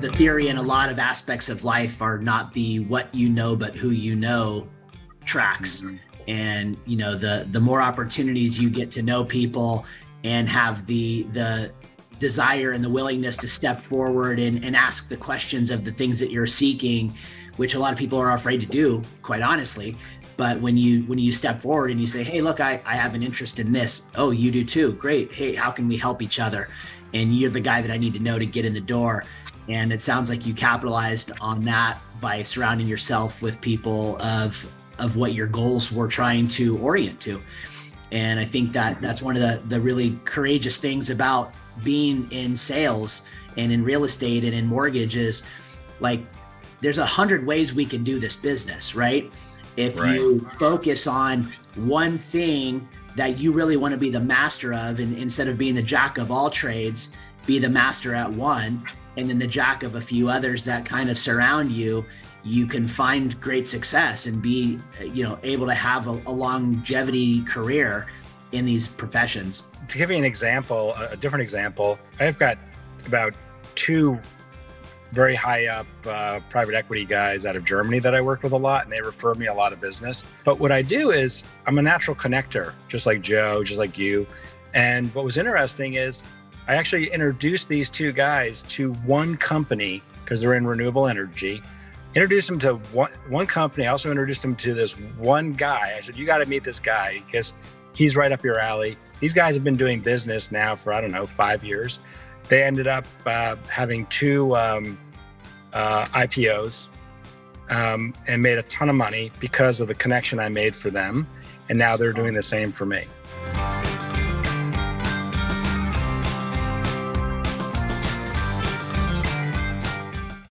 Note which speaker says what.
Speaker 1: the theory in a lot of aspects of life are not the what you know, but who you know tracks. Mm-hmm. And you know, the the more opportunities you get to know people and have the the desire and the willingness to step forward and, and ask the questions of the things that you're seeking which a lot of people are afraid to do quite honestly but when you when you step forward and you say hey look i, I have an interest in this. Oh you do too. Great. Hey how can we help each other? And you're the guy that i need to know to get in the door. And it sounds like you capitalized on that by surrounding yourself with people of of what your goals were trying to orient to. And I think that mm-hmm. that's one of the, the really courageous things about being in sales and in real estate and in mortgages. Like, there's a hundred ways we can do this business, right? If right. you focus on one thing that you really want to be the master of, and instead of being the jack of all trades, be the master at one, and then the jack of a few others that kind of surround you, you can find great success and be you know able to have a, a longevity career in these professions
Speaker 2: to give you an example a different example i've got about two very high up uh, private equity guys out of Germany that I work with a lot, and they refer me a lot of business. But what I do is I'm a natural connector, just like Joe, just like you. And what was interesting is I actually introduced these two guys to one company because they're in renewable energy introduced them to one, one company. I also introduced them to this one guy. I said, You got to meet this guy because he's right up your alley. These guys have been doing business now for, I don't know, five years. They ended up uh, having two um, uh, IPOs um, and made a ton of money because of the connection I made for them. And now they're doing the same for me.